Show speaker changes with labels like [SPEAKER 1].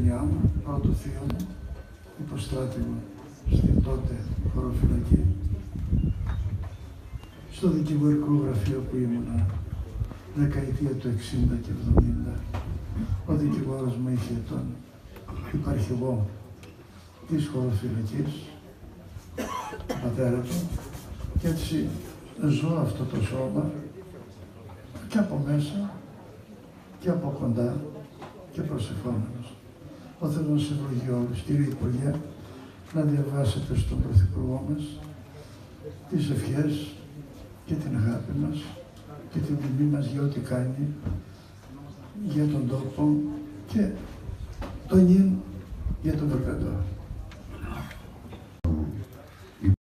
[SPEAKER 1] οικογένειά μου, πρώτο θείο μου, υποστράτηγο στην τότε χωροφυλακή, στο δικηγορικό γραφείο που ήμουνα δεκαετία του 60 και 70. Ο δικηγόρος μου είχε τον υπαρχηγό της χωροφυλακής, τον πατέρα του, και έτσι ζω αυτό το σώμα και από μέσα και από κοντά και προσευχόμενος. Ο Θεός να σε ευλογεί όλους, κύριε Υπουργέ, να διαβάσετε στον Πρωθυπουργό μας τις ευχές και την αγάπη μας και την τιμή μας για ό,τι κάνει για τον τόπο και τον νυν για τον Περπεντό.